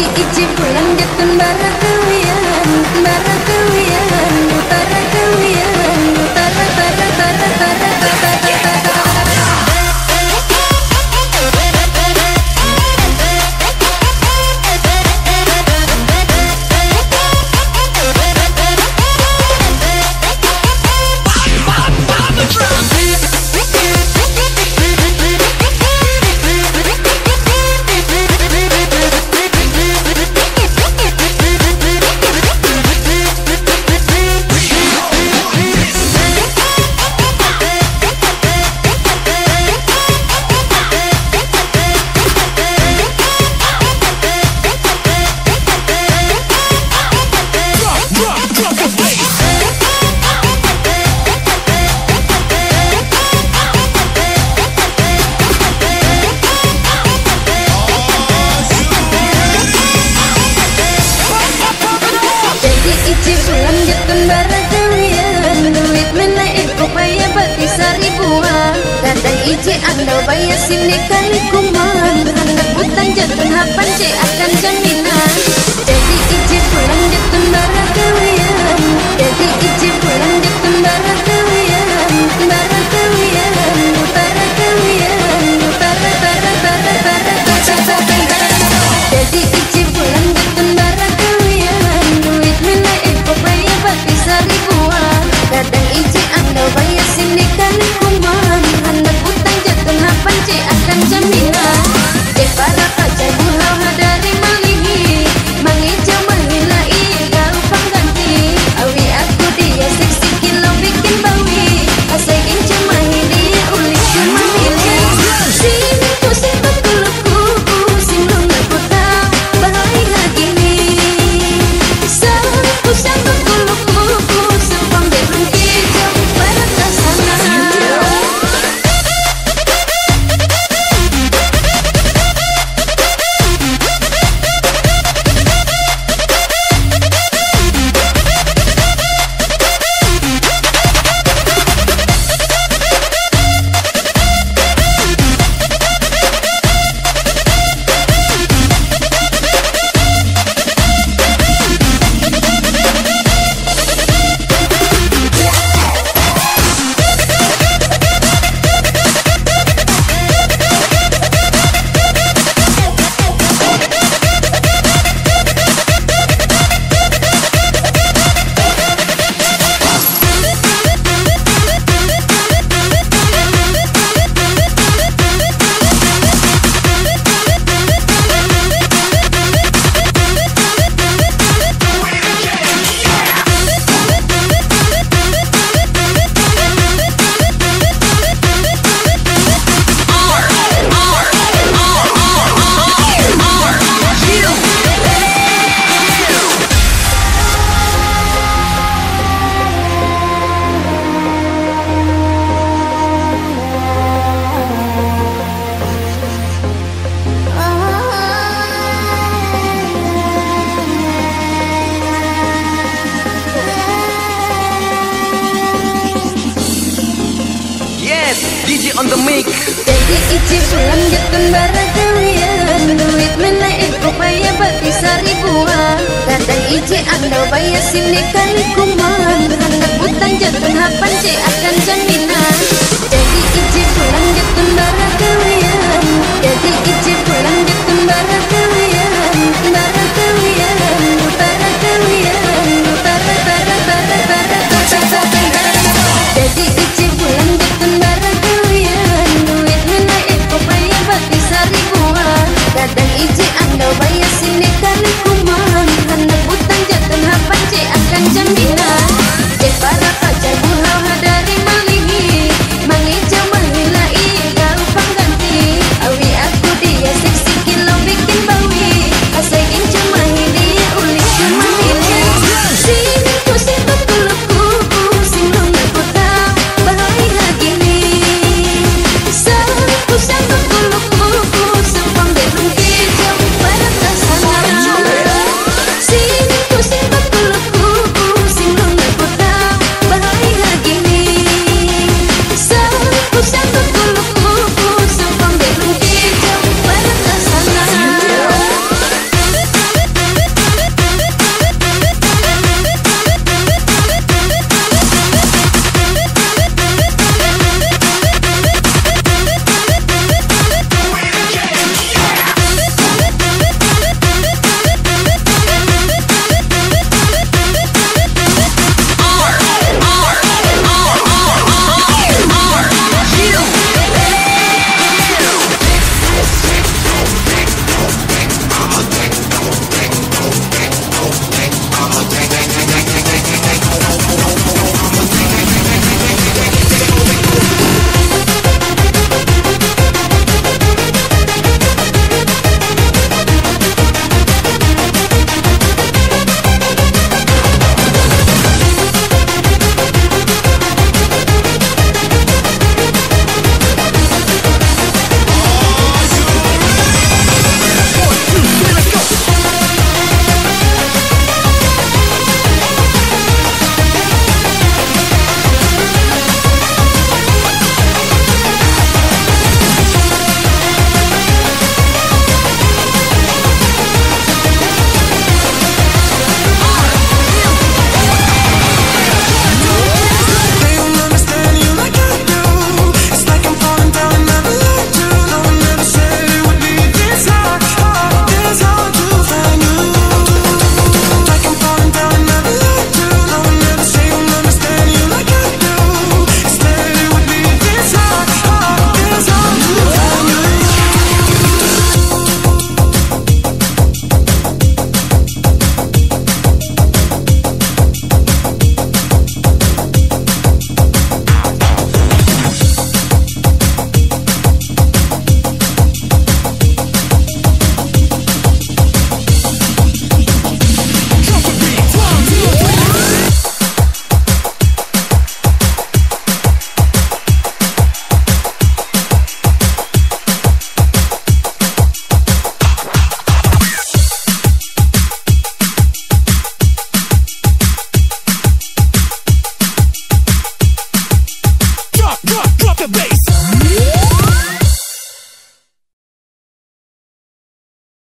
Kici pulang jatun barak uyan barak kuwa Dadan ije bayar sini kali kuman. Bukan rebutan jatun hapan je akan jaminan. Jadi ije pulang jatuh On the mic. Jadi ici sulam jatun barang kalian Duit mana ikut bayar batu ribuan. Datang ici anda bayar sini kali kuman. Anak butang jatun hapan cik akan jaminan. Jadi ici